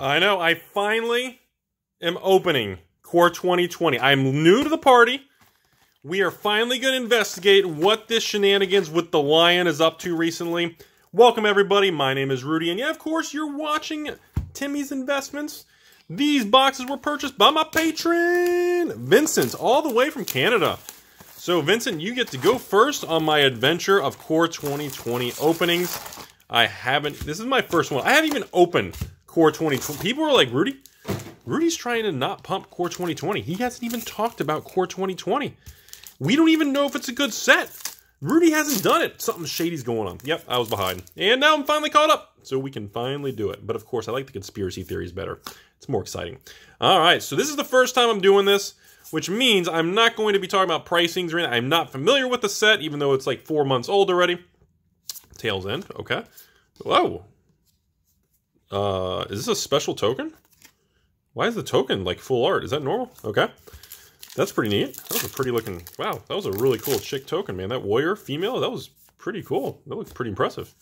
I know. I finally am opening Core 2020. I'm new to the party. We are finally going to investigate what this shenanigans with the lion is up to recently. Welcome, everybody. My name is Rudy, and yeah, of course, you're watching Timmy's Investments. These boxes were purchased by my patron, Vincent, all the way from Canada. So, Vincent, you get to go first on my adventure of Core 2020 openings. I haven't, this is my first one. I haven't even opened Core 2020. People are like, Rudy, Rudy's trying to not pump Core 2020. He hasn't even talked about Core 2020. We don't even know if it's a good set. Rudy hasn't done it. Something shady's going on. Yep, I was behind. And now I'm finally caught up. So we can finally do it. But of course, I like the conspiracy theories better. It's more exciting. All right, so this is the first time I'm doing this, which means I'm not going to be talking about pricings or anything. I'm not familiar with the set, even though it's like four months old already. Tale's End, okay. Whoa. Uh, is this a special token? Why is the token like full art? Is that normal? Okay. That's pretty neat. That was a pretty looking, wow, that was a really cool chick token, man. That warrior female, that was pretty cool. That looks pretty impressive.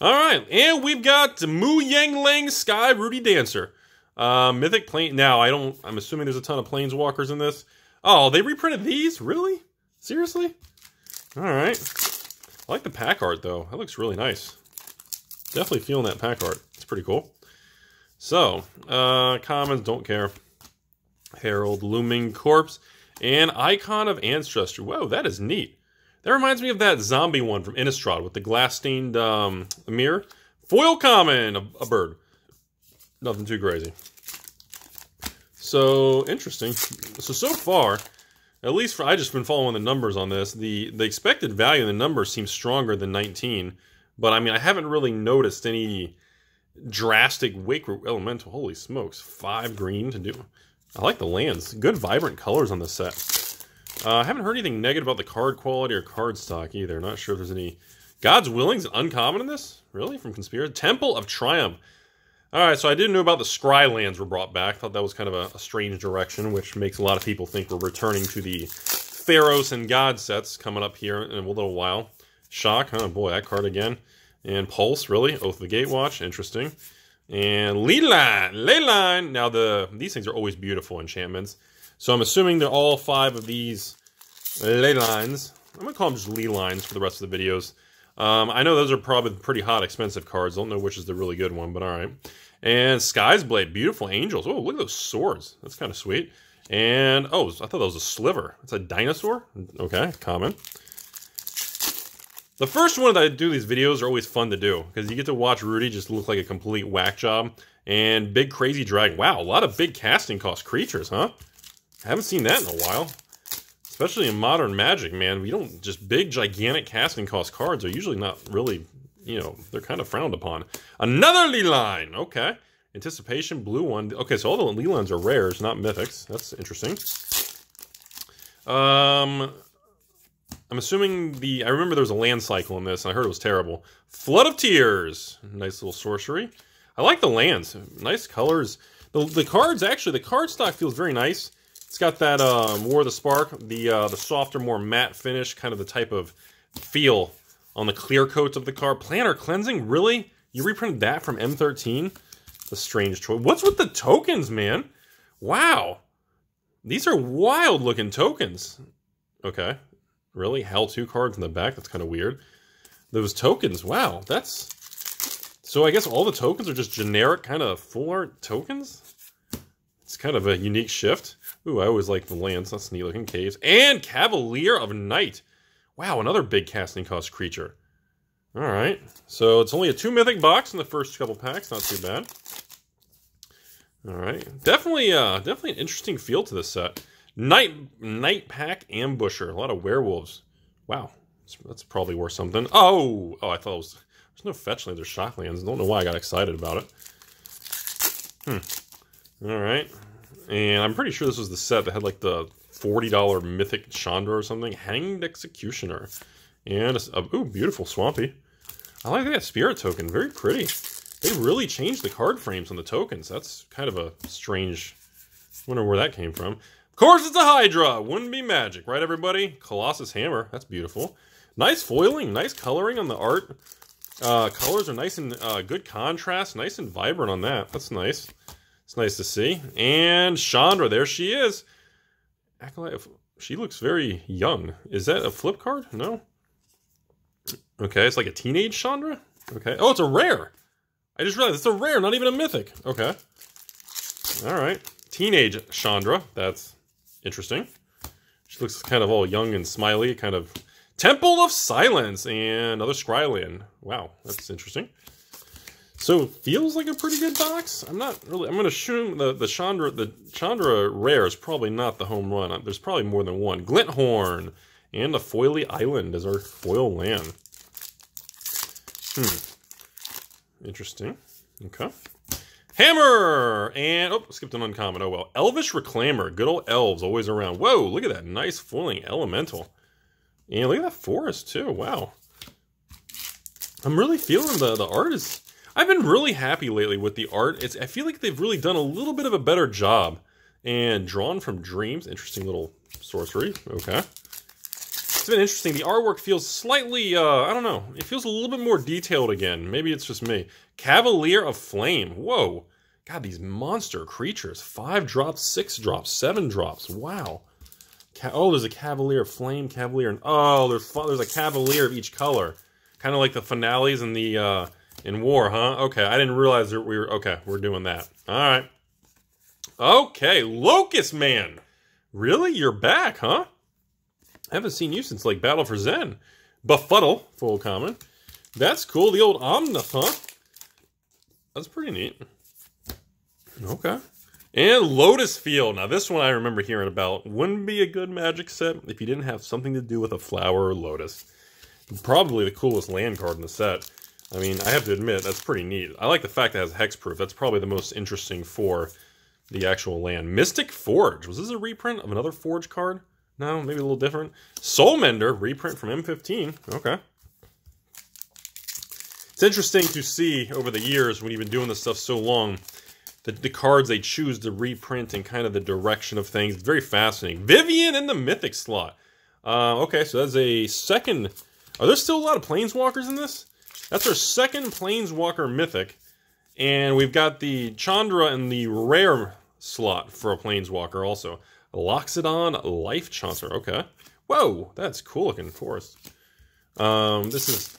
All right, and we've got Mu Yanling Sky Rudy Dancer. Uh, Mythic Plane. Now, I don't, I'm assuming there's a ton of Planeswalkers in this. Oh, they reprinted these? Really? Seriously? All right. I like the pack art, though. That looks really nice. Definitely feeling that pack art. Pretty cool. So, uh, commons, don't care. Herald, Looming Corpse, and Icon of Ancestry. Whoa, that is neat. That reminds me of that zombie one from Innistrad with the glass-stained um, mirror. Foil common, a, a, bird. Nothing too crazy. So, interesting. So, so far, at least for, I just been following the numbers on this, the, the expected value in the numbers seems stronger than 19. But, I mean, I haven't really noticed any drastic wake elemental. Holy smokes. Five green to do. I like the lands. Good vibrant colors on the set. Uh, I haven't heard anything negative about the card quality or card stock either. Not sure if there's any... God's Willing's uncommon in this? Really? From Conspiracy? Temple of Triumph. Alright, so I didn't know about the Scry lands were brought back. Thought that was kind of a, a strange direction, which makes a lot of people think we're returning to the Pharaohs and God sets coming up here in a little while. Shock, huh? Boy, that card again. And Pulse, really? Oath of the Gatewatch, interesting. And Leyline, Leyline. Now the these things are always beautiful enchantments. So I'm assuming they're all five of these Leylines, I'm gonna call them just Leylines for the rest of the videos. Um, I know those are probably pretty hot, expensive cards. Don't know which is the really good one, but all right. And Sky's Blade, beautiful angels. Oh, look at those swords. That's kind of sweet. And, oh, I thought that was a sliver. It's a dinosaur? Okay, common. The first one that I do these videos are always fun to do because you get to watch Rudy just look like a complete whack job. And Big Crazy Dragon. Wow, a lot of big casting cost creatures, huh? I haven't seen that in a while. Especially in Modern Magic, man. We don't, just big, gigantic casting cost cards are usually not really, you know, they're kind of frowned upon. Another Leyline, okay. Anticipation, blue one. Okay, so all the Leylines are rares, not mythics. That's interesting. Um, I'm assuming the... I remember there was a land cycle in this, and I heard it was terrible. Flood of Tears. Nice little sorcery. I like the lands. Nice colors. The, the cards, actually, the card stock feels very nice. It's got that uh, War of the Spark, the uh, the softer, more matte finish, kind of the type of feel on the clear coats of the card. Planar Cleansing? Really? You reprinted that from M13? A strange choice. What's with the tokens, man? Wow. These are wild-looking tokens. Okay. Really? Hell 2 cards in the back? That's kind of weird. Those tokens, wow, that's... So I guess all the tokens are just generic kind of full art tokens? It's kind of a unique shift. Ooh, I always like the lands. That's neat looking caves. And Cavalier of Night. Wow, another big casting cost creature. All right. So it's only a two mythic box in the first couple packs. Not too bad. All right. Definitely, uh, definitely an interesting feel to this set. Night Night Pack Ambusher. A lot of werewolves. Wow. That's, that's probably worth something. Oh! Oh, I thought it was... There's no fetch lands or. I don't know why I got excited about it. Hmm. Alright. And I'm pretty sure this was the set that had like the $40 Mythic Chandra or something. Hanged Executioner. And, a, a, ooh, beautiful Swampy. I like that Spirit token. Very pretty. They really changed the card frames on the tokens. That's kind of a strange... wonder where that came from. Of course, it's a Hydra. Wouldn't be magic, right, everybody? Colossus Hammer. That's beautiful. Nice foiling. Nice coloring on the art. Uh, colors are nice and uh, good contrast, nice and vibrant on that. That's nice. It's nice to see. And Chandra, there she is. Acolyte, she looks very young. Is that a flip card? No. Okay, it's like a teenage Chandra. Okay. Oh, it's a rare. I just realized it's a rare, not even a mythic. Okay. All right. Teenage Chandra. That's interesting. She looks kind of all young and smiley, kind of Temple of Silence and another Scryland. Wow, that's interesting. So feels like a pretty good box. I'm not really. I'm going to assume the the Chandra the Chandra rare is probably not the home run. There's probably more than one. Glinthorn and the Foily Island is our foil land. Hmm. Interesting. Okay. Hammer! And, oh, skipped an uncommon. Oh, well. Elvish Reclaimer. Good old elves, always around. Whoa, look at that. Nice foiling elemental. And look at that forest, too. Wow. I'm really feeling the, the art is... I've been really happy lately with the art. It's I feel like they've really done a little bit of a better job. And Drawn from Dreams. Interesting little sorcery. Okay. It's been interesting. The artwork feels slightly, uh, I don't know. It feels a little bit more detailed again. Maybe it's just me. Cavalier of Flame. Whoa. God, these monster creatures. Five drops, six drops, seven drops. Wow. oh, there's a Cavalier of Flame, Cavalier, and oh, there's there's a Cavalier of each color. Kind of like the finales in the uh, in War, huh? Okay, I didn't realize that we were okay. We're doing that. All right. Okay, Locust Man. Really, you're back, huh? I haven't seen you since like Battle for Zen. Befuddle, full common. That's cool. The old Omnath, huh? That's pretty neat. Okay. And Lotus Field. Now, this one I remember hearing about. Wouldn't be a good magic set if you didn't have something to do with a flower or lotus. Probably the coolest land card in the set. I mean, I have to admit, that's pretty neat. I like the fact that it has hexproof. That's probably the most interesting for the actual land. Mystic Forge. Was this a reprint of another Forge card? No, maybe a little different. Soulmender, reprint from M15. Okay. It's interesting to see over the years, when you've been doing this stuff so long, the, the cards they choose to reprint and kind of the direction of things. Very fascinating. Vivien in the Mythic slot. Uh, okay, so that's a second... Are there still a lot of Planeswalkers in this? That's our second Planeswalker Mythic. And we've got the Chandra in the Rare slot for a Planeswalker also. Loxodon Lifechanter. Okay. Whoa, that's cool looking forest. Um, this is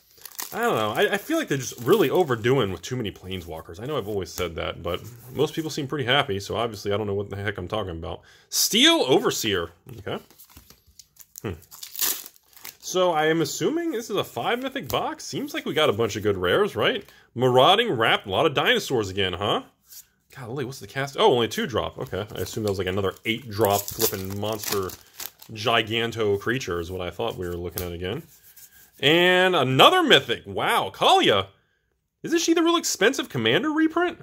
I don't know. I, I, feel like they're just really overdoing with too many planeswalkers. I know I've always said that, but most people seem pretty happy, so obviously I don't know what the heck I'm talking about. Steel Overseer. Okay. Hmm. So I am assuming this is a five mythic box. Seems like we got a bunch of good rares, right? Marauding Wrap, a lot of dinosaurs again, huh? Golly, what's the cast? Oh, only two drop. Okay, I assume that was like another eight drop flipping monster giganto creature is what I thought we were looking at again. And another mythic. Wow, Kaalia. Isn't she the real expensive commander reprint?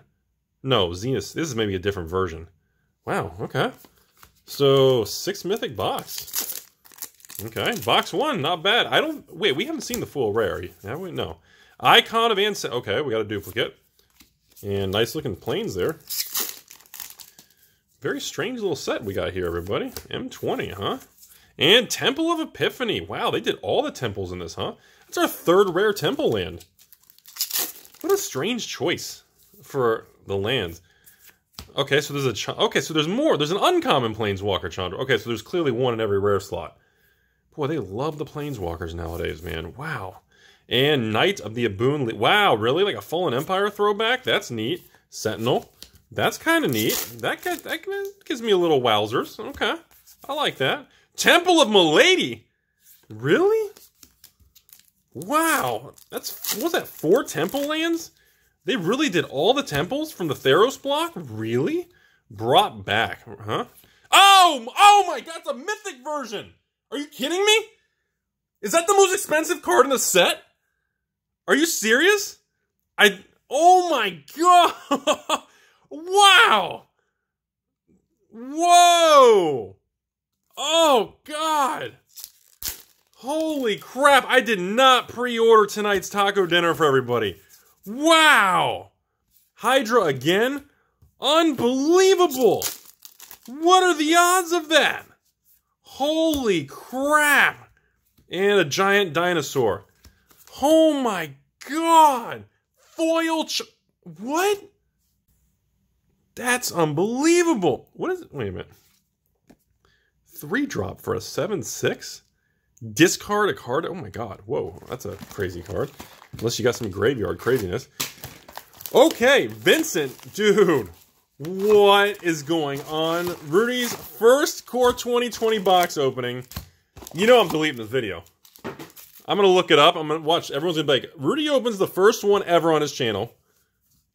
No, Zenith. This is maybe a different version. Wow, okay. So, six mythic box. Okay, box one, not bad. I don't... Wait, we haven't seen the full rare, have we? No. Icon of Ancestry. Okay, we got a duplicate. And nice looking planes there. Very strange little set we got here, everybody. M20, huh? And Temple of Epiphany. Wow, they did all the temples in this, huh? That's our third rare temple land. What a strange choice for the lands. Okay, so there's a okay, so there's more. There's an uncommon planeswalker Chandra. Okay, so there's clearly one in every rare slot. Boy, they love the planeswalkers nowadays, man. Wow. And Knight of the Ebon. Wow, really? Like a Fallen Empire throwback? That's neat. Sentinel. That's kind of neat. That, that gives me a little wowzers. Okay. I like that. Temple of Malady. Really? Wow. That's, was that, four temple lands? They really did all the temples from the Theros block? Really? Brought back, huh? Oh! Oh my god, it's a mythic version! Are you kidding me? Is that the most expensive card in the set? Are you serious? I... Oh my god! wow! Whoa! Oh, God. Holy crap. I did not pre-order tonight's taco dinner for everybody. Wow. Hydra again? Unbelievable. What are the odds of that? Holy crap. And a giant dinosaur. Oh my god! Foil What? That's unbelievable. What is it? Wait a minute. Three drop for a 7-6? Discard a card? Oh my god. Whoa, that's a crazy card. Unless you got some graveyard craziness. Okay, Vincent, dude. What is going on? Rudy's first Core 2020 box opening. You know I'm deleting this video. I'm to look it up. I'm to watch. Everyone's to be like, Rudy opens the first one ever on his channel.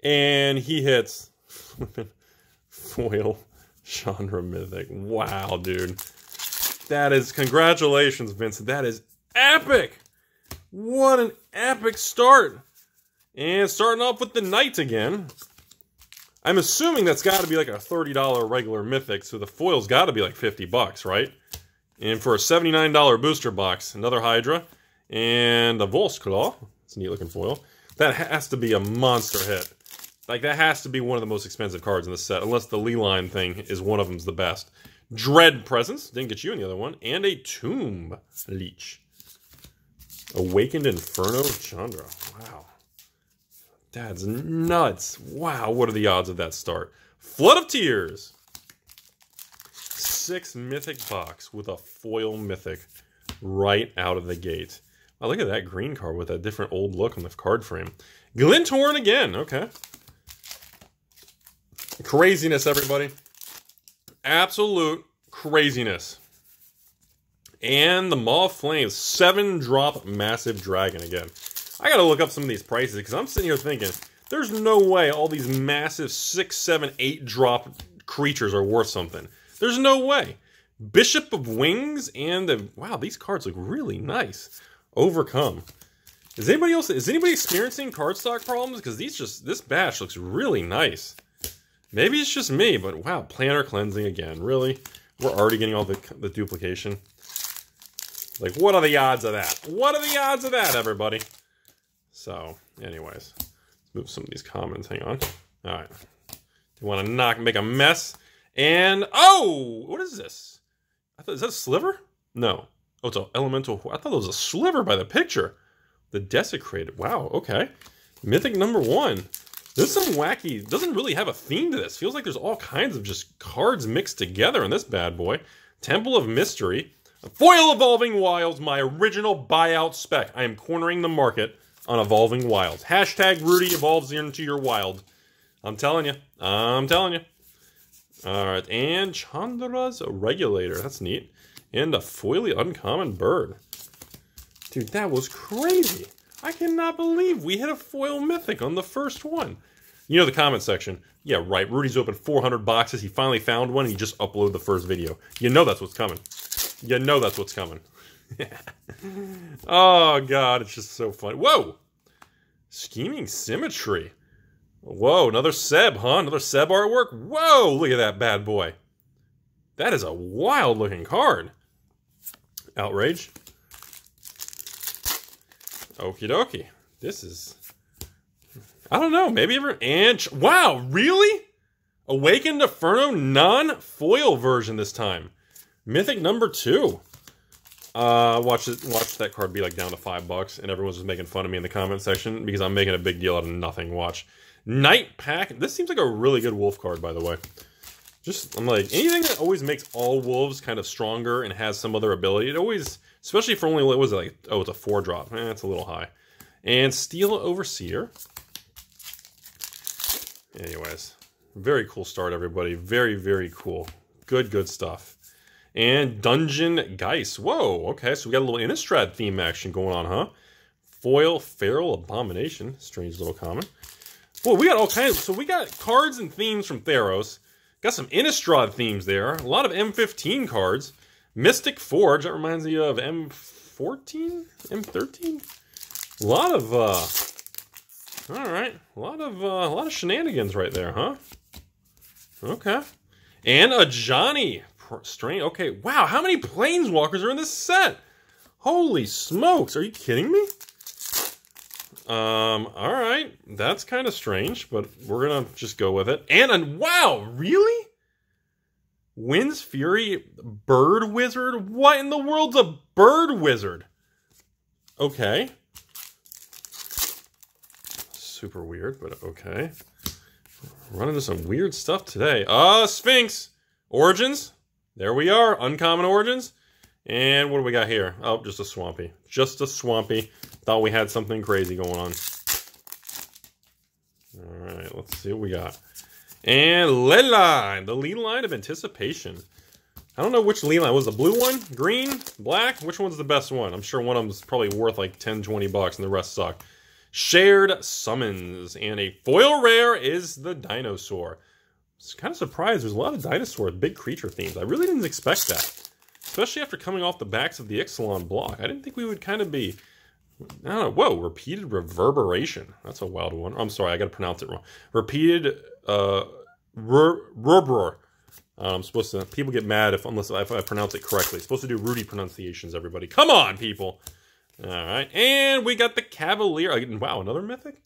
And he hits foil Chandra Mythic. Wow, dude. That is, congratulations, Vincent. That is epic. What an epic start. And starting off with the Knight again. I'm assuming that's got to be like a $30 regular Mythic, so the foil's got to be like 50 bucks, right? And for a $79 booster box, another Hydra and a Vorstclaw. It's a neat looking foil. That has to be a monster hit. Like, that has to be one of the most expensive cards in the set, unless the Leyline thing is one of them's the best. Dread Presence, didn't get you in the other one, and a Tomb Leech. Awakened Inferno Chandra. Wow. That's nuts. Wow, what are the odds of that start? Flood of Tears. Six mythic box with a foil mythic right out of the gate. Oh, look at that green card with that different old look on the card frame. Glinthorn again. Okay. Craziness, everybody. Absolute craziness. And the Maw Flames. Seven drop massive dragon again. I gotta look up some of these prices because I'm sitting here thinking there's no way all these massive six, seven, eight drop creatures are worth something. There's no way. Bishop of Wings and the wow, these cards look really nice. Overcome. Is anybody else is anybody experiencing cardstock problems? Because these just this batch looks really nice. Maybe it's just me, but wow, planar cleansing again. Really? We're already getting all the the duplication. Like, what are the odds of that? What are the odds of that, everybody? So, anyways, move some of these comments. Hang on. All right. You want to knock, make a mess? And, oh, what is this? I thought, is that a sliver? No. Oh, it's an elemental. I thought it was a sliver by the picture. The desecrated. Wow, okay. Mythic number one. This is some wacky, doesn't really have a theme to this. Feels like there's all kinds of just cards mixed together in this bad boy. Temple of Mystery. Foil Evolving Wilds, my original buyout spec. I am cornering the market on Evolving Wilds. Hashtag Rudy evolves into your wild. I'm telling you. I'm telling you. All right, and Chandra's Regulator. That's neat. And a foily uncommon bird. Dude, that was crazy. I cannot believe we hit a foil mythic on the first one. You know the comment section. Yeah, right. Rudy's opened 400 boxes. He finally found one. And he just uploaded the first video. You know that's what's coming. You know that's what's coming. oh, God. It's just so funny. Whoa. Scheming Symmetry. Whoa, another Seb, huh? Another Seb artwork? Whoa, look at that bad boy. That is a wild looking card. Outrage. Okie dokie. This is... I don't know, maybe ever... And... Wow, really? Awakened Inferno non-foil version this time. Mythic number two. Uh, watch it. Watch that card be like down to five bucks, and everyone's just making fun of me in the comment section because I'm making a big deal out of nothing. Watch, Night Pack. This seems like a really good wolf card, by the way. Just I'm like anything that always makes all wolves kind of stronger and has some other ability. It always, especially for only what was it like? Oh, it's a four drop. Eh, it's a little high. And Steel Overseer. Anyways, very cool start, everybody. Very very cool. Good good stuff. And Dungeon Geist. Whoa, okay, so we got a little Innistrad theme action going on, huh? Foil Feral Abomination. Strange little common. Well, we got all kinds. Of, so we got cards and themes from Theros. Got some Innistrad themes there. A lot of M15 cards. Mystic Forge. That reminds me of M14? M13? A lot of, uh... Alright. A lot of, uh, a lot of shenanigans right there, huh? Okay. And Ajani Strange. Okay, wow. How many planeswalkers are in this set? Holy smokes. Are you kidding me? Um, all right. That's kind of strange, but we're going to just go with it. And, and wow, really? Wind's Fury Bird Wizard? What in the world's a Bird Wizard? Okay. super weird, but okay. Running into some weird stuff today. Uh, Sphinx. Origins. There we are. Uncommon Origins. And what do we got here? Oh, just a Swampy. Just a Swampy. Thought we had something crazy going on. All right, let's see what we got. And leyline, the leyline of anticipation. I don't know which leyline. Was the blue one? Green? Black? Which one's the best one? I'm sure one of them's probably worth like 10, 20 bucks and the rest suck. Shared summons. And a foil rare is the dinosaur. It's kind of surprised. There's a lot of dinosaur, big creature themes. I really didn't expect that. Especially after coming off the backs of the Ixalan block. I didn't think we would kind of be I. Whoa, repeated reverberation. That's a wild one. I'm sorry, I got to pronounce it wrong. Repeated uh, reverber. I'm supposed to. People get mad if unless if I pronounce it correctly. supposed to do Rudy pronunciations. Everybody, come on, people. All right, and we got the Cavalier. Wow, another mythic.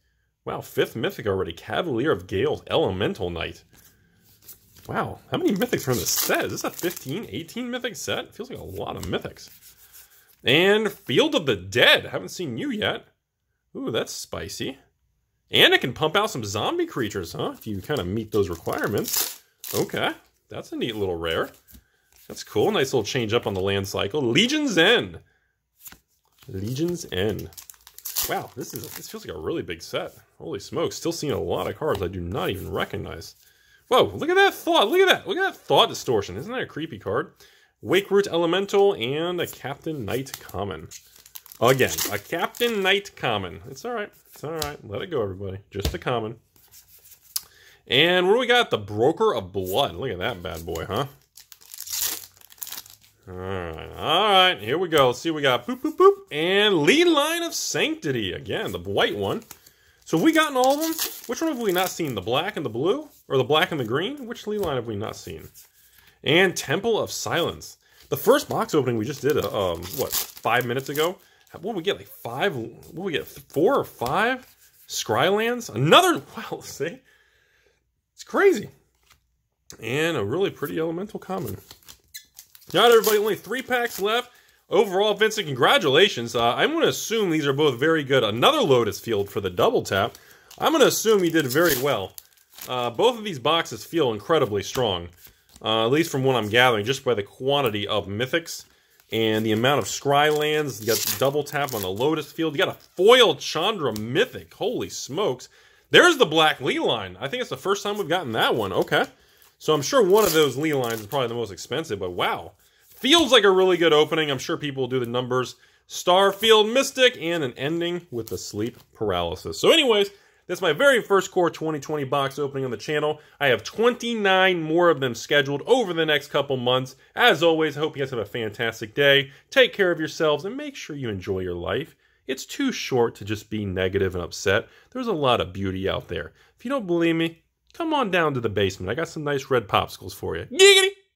Wow, fifth mythic already. Cavalier of Gales, Elemental Knight. Wow, how many mythics are in this set? Is this a 15, 18 mythic set? It feels like a lot of mythics. And Field of the Dead. Haven't seen you yet. Ooh, that's spicy. And it can pump out some zombie creatures, huh? If you kind of meet those requirements. Okay, that's a neat little rare. That's cool. Nice little change up on the land cycle. Legion's End. Legion's End. Wow, this is this feels like a really big set. Holy smokes, still seeing a lot of cards I do not even recognize. Whoa, look at that thought. Look at that. Look at that thought distortion. Isn't that a creepy card? Wakeroot Elemental, and a Captain Knight Common. Again, a Captain Knight Common. It's alright. It's alright. Let it go, everybody. Just a common. And what do we got? The Broker of Blood. Look at that bad boy, huh? Alright, alright. Here we go. Let's see we got. Boop, boop, boop. And Leyline of Sanctity. Again, the white one. So have we gotten all of them? Which one have we not seen? The black and the blue? Or the black and the green? Which leyline have we not seen? and Temple of Silence. The first box opening we just did, uh, um, what, five minutes ago? What we get, like five, what we get, four or five Scrylands? Another, wow, see? It's crazy. And a really pretty elemental common. Right, everybody, only three packs left. Overall, Vincent, congratulations. Uh, I'm going to assume these are both very good. Another Lotus Field for the double tap. I'm going to assume you did very well. Uh, both of these boxes feel incredibly strong uh, at least from what I'm gathering, just by the quantity of mythics and the amount of scry lands. You got double tap on the Lotus Field. You got a foil Chandra mythic. Holy smokes. There's the Black Leyline. I think it's the first time we've gotten that one. Okay. So I'm sure one of those Leylines is probably the most expensive, but wow. Feels like a really good opening. I'm sure people will do the numbers. Starfield Mystic and an ending with the sleep paralysis. So anyways, this is my very first Core 2020 box opening on the channel. I have 29 more of them scheduled over the next couple months. As always, I hope you guys have a fantastic day. Take care of yourselves and make sure you enjoy your life. It's too short to just be negative and upset. There's a lot of beauty out there. If you don't believe me, come on down to the basement. I got some nice red popsicles for you. Giggity!